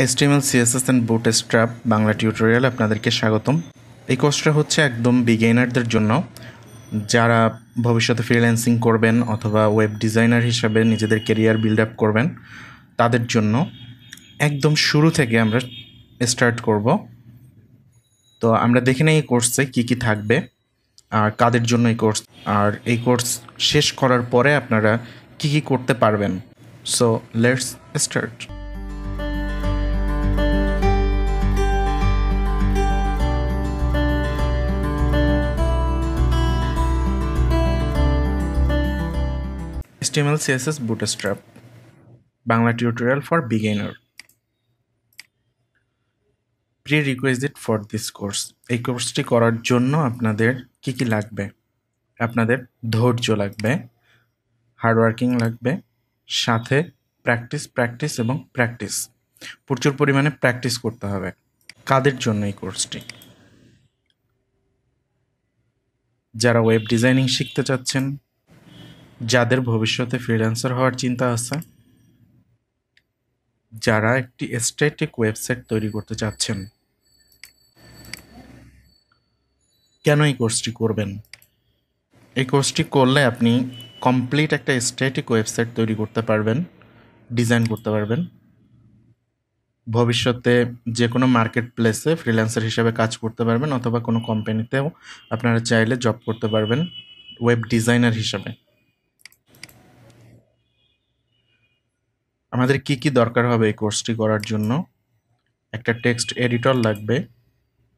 HTML, CSS and Bootstrap Bangla tutorial আপনাদেরকে স্বাগতম। এই কোর্সটা হচ্ছে একদম বিগিনারদের জন্য। যারা ভবিষ্যতে ফ্রিল্যান্সিং করবেন অথবা ওয়েব ডিজাইনার হিসাবে নিজেদের কেরিয়ার বিল্ড আপ করবেন তাদের জন্য একদম শুরু থেকে আমরা স্টার্ট করব। তো আমরা দেখে নেই এই কোর্সে কী কী থাকবে আর কাদের জন্য এই কোর্স আর এই কোর্স শেষ করার পরে আপনারা কী কী করতে পারবেন। So let's start HTML, CSS, Bootstrap. Tutorial for beginner prerequisite for this course এই কোর্সটি করার জন্য আপনাদের কি কি লাগবে? আপনাদের ধৈর্য লাগবে হার্ডওয়ার্কিং লাগবে সাথে প্র্যাকটিস প্র্যাকটিস এবং প্র্যাকটিস প্রচুর পরিমাণে প্র্যাকটিস করতে হবে। কাদের জন্য এই কোর্সটি যারা ওয়েব ডিজাইনিং শিখতে চাচ্ছেন যাদের ভবিষ্যতে ফ্রিল্যান্সার হওয়ার চিন্তা আছে, যারা একটি স্ট্যাটিক ওয়েবসাইট তৈরি করতে চাচ্ছেন, কেন এই কোর্সটি করবেন? এই কোর্সটি করলে আপনি কমপ্লিট একটা স্ট্যাটিক ওয়েবসাইট তৈরি করতে পারবেন ডিজাইন করতে পারবেন। ভবিষ্যতে যে কোনো মার্কেট প্লেসে ফ্রিল্যান্সার হিসেবে কাজ করতে পারবেন, অথবা কোনো কোম্পানিতেও আপনারা চাইলে জব করতে পারবেন ওয়েব ডিজাইনার হিসাবে। আমাদের কি কি দরকার হবে এই কোর্সটি করার জন্য? একটা টেক্সট এডিটর লাগবে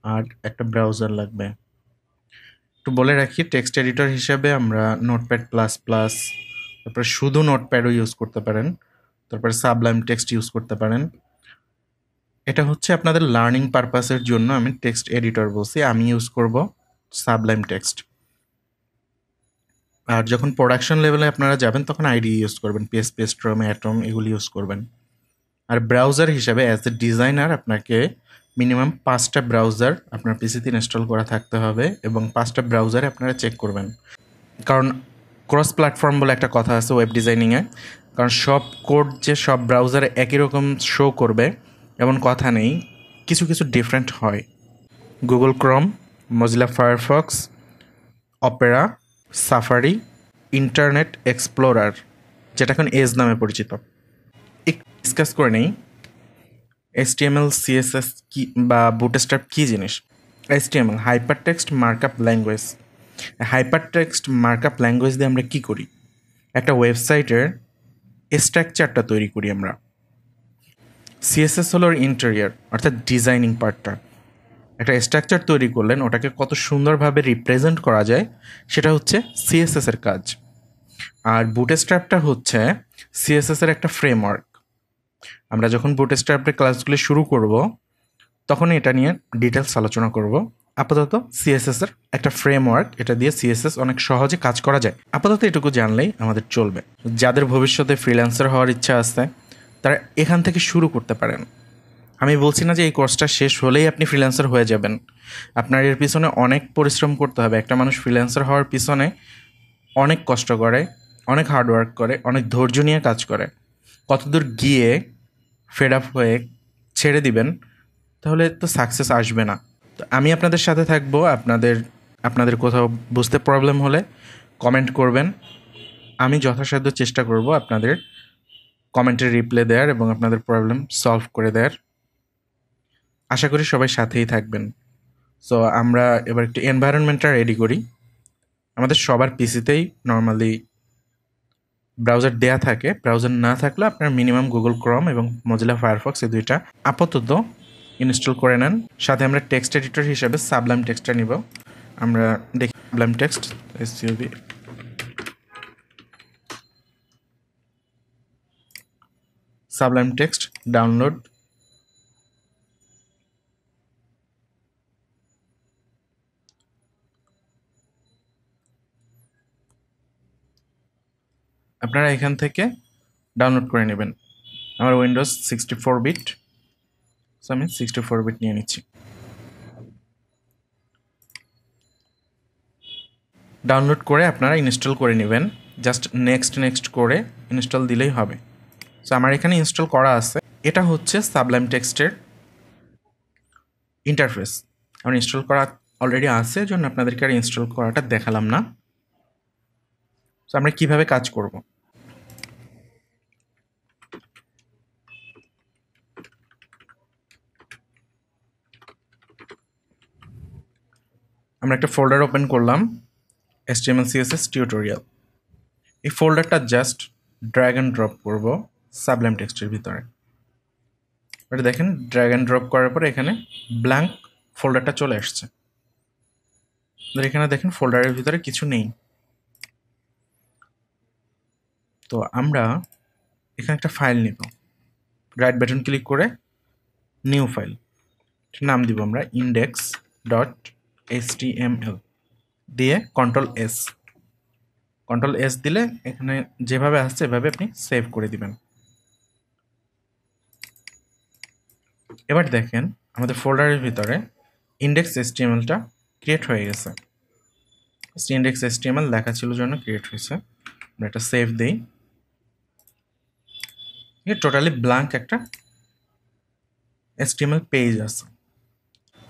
আর একটা ব্রাউজার লাগবে। একটু বলে রাখি, টেক্সট এডিটর হিসাবে আমরা নোটপ্যাড প্লাস প্লাস, তারপরে শুধু নোটপ্যাডও ইউজ করতে পারেন, তারপরে সাবলাইম টেক্সট ইউজ করতে পারেন। এটা হচ্ছে আপনাদের লার্নিং পারপাসের জন্য আমি টেক্সট এডিটর বলছি, আমি ইউজ করব সাবলাইম টেক্সট। আর যখন প্রোডাকশন লেভেলে আপনারা যাবেন, তখন আইডি ইউজ করবেন পেস পেস্ট্রম অ্যাটম এগুলি ইউজ করবেন। আর ব্রাউজার হিসাবে অ্যাজ এ ডিজাইনার আপনাকে মিনিমাম পাঁচটা ব্রাউজার আপনার পিসিতে ইনস্টল করা থাকতে হবে এবং পাঁচটা ব্রাউজারে আপনারা চেক করবেন। কারণ ক্রস প্ল্যাটফর্ম বলে একটা কথা আছে ওয়েব ডিজাইনিংয়ে কারণ সব কোড যে সব ব্রাউজারে একই রকম শো করবে, এমন কথা নেই। কিছু কিছু ডিফারেন্ট হয়। Google Chrome Mozilla Firefox Opera Safari Internet Explorer যেটা এখন এজ নামে পরিচিত। ডিসকাস করে নেই এসটিএমএল সিএসএস কি বা বুটস্ট্র্যাপ কী জিনিস? HTML hyper text markup language hyper text markup language দিয়ে আমরা কী করি? একটা ওয়েবসাইটের স্ট্রাকচারটা তৈরি করি আমরা। সিএসএস হলো ইন্টেরিয়ার অর্থাৎ ডিজাইনিং পার্টটা একটা স্ট্রাকচার তৈরি করলেন, ওটাকে কত সুন্দরভাবে রিপ্রেজেন্ট করা যায়, সেটা হচ্ছে সিএসএস এর কাজ। আর বুটস্ট্র্যাপটা হচ্ছে সিএসএস এর একটা ফ্রেমওয়ার্ক আমরা যখন বুটস্ট্র্যাপের ক্লাসগুলি শুরু করব, তখন এটা নিয়ে ডিটেলস আলোচনা করব। আপাতত সিএসএস এর একটা ফ্রেমওয়ার্ক এটা দিয়ে সিএসএস অনেক সহজে কাজ করা যায়। আপাতত এটুকু জানলেই আমাদের চলবে। যাদের ভবিষ্যতে ফ্রিল্যান্সার হওয়ার ইচ্ছা আছে, তারা এখান থেকে শুরু করতে পারেন। আমি বলছি না যে এই কোর্সটা শেষ হলেই আপনি ফ্রিল্যান্সার হয়ে যাবেন। আপনার এর পিছনে অনেক পরিশ্রম করতে হবে। একটা মানুষ ফ্রিল্যান্সার হওয়ার পিছনে অনেক কষ্ট করে, অনেক হার্ডওয়ার্ক করে, অনেক ধৈর্য নিয়ে কাজ করে। কতদূর গিয়ে ফেড আপ হয়ে ছেড়ে দিবেন, তাহলে তো সাকসেস আসবে না। তো আমি আপনাদের সাথে থাকব। আপনাদের আপনাদের কোথাও বুঝতে প্রবলেম হলে কমেন্ট করবেন। আমি যথাসাধ্য চেষ্টা করব আপনাদের কমেন্টের রিপ্লাই দেওয়ার এবং আপনাদের প্রবলেম সলভ করে দেওয়ার। আশা করি সবাই সাথেই থাকবেন। সো আমরা এবার একটু এনভায়রনমেন্টটা রেডি করি। আমাদের সবার পিসিতেই নর্মালি ব্রাউজার দেয়া থাকে। ব্রাউজার না থাকলে আপনার মিনিমাম গুগল ক্রম এবং মজিলা ফায়ারফক্স এই দুইটা আপাতত ইনস্টল করে নেন। সাথে আমরা টেক্সট এডিটর হিসেবে সাবলাম টেক্সটটা নিব। আমরা দেখি sublime text SUB sublime text download আপনারা এখান থেকে ডাউনলোড করে নেবেন। আমার Windows sixty four bit so আমি সিক্সটি ফোর বিট নিয়ে নিচ্ছি। ডাউনলোড করে আপনারা ইনস্টল করে নেবেন। জাস্ট নেক্সট নেক্সট করে ইনস্টল দিলেই হবে। সো আমার এখানে ইনস্টল করা আছে। এটা হচ্ছে সাবলাইম টেক্সটের ইন্টারফেস আমার ইনস্টল করা অলরেডি আছে জন্য আপনাদেরকে আর ইনস্টল করাটা দেখালাম না। সো আমরা কীভাবে কাজ করব? আমরা একটা ফোল্ডার ওপেন করলাম HTML CSS টিউটোরিয়াল এই ফোল্ডারটা জাস্ট ড্র্যাগ অ্যান্ড ড্রপ করব সাবলাইম টেক্সটের ভিতরে। এটা দেখেন ড্র্যাগ অ্যান্ড ড্রপ করার পরে এখানে ব্ল্যাঙ্ক ফোল্ডারটা চলে আসছে। এখানে দেখেন ফোল্ডারের ভিতরে কিছু নেই। তো আমরা এখানে একটা ফাইল নিব। রাইট বাটন ক্লিক করে নিউ ফাইল নাম দিব আমরা ইন্ডেক্স ডট এস দিয়ে কন্ট্রোল এস কন্ট্রোল এস দিলে এখানে যেভাবে আসছে এভাবে আপনি সেভ করে দিবেন। এবার দেখেন আমাদের ফোল্ডারের ভিতরে ইন্ডেক্স এসটিএমএলটা ক্রিয়েট হয়ে গেছে। ইন্ডেক্স এসটিএমএল লেখা ছিল জন্য ক্রিয়েট হয়েছে। আমরা একটা সেভ দিই। টোটালি ব্ল্যাঙ্ক একটা এসটিএমএল পেজ আছে।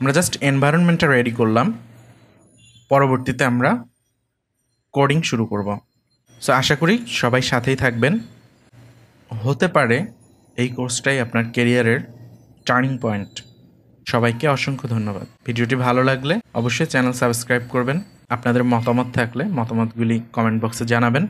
আমরা জাস্ট এনভায়রনমেন্টটা রেডি করলাম। পরবর্তীতে আমরা কোডিং শুরু করব। সো আশা করি সবাই সাথেই থাকবেন। হতে পারে এই কোর্সটাই আপনার কেরিয়ারের টার্নিং পয়েন্ট সবাইকে অসংখ্য ধন্যবাদ। ভিডিওটি ভালো লাগলে অবশ্যই চ্যানেল সাবস্ক্রাইব করবেন। আপনাদের মতামত থাকলে মতামতগুলি কমেন্ট বক্সে জানাবেন।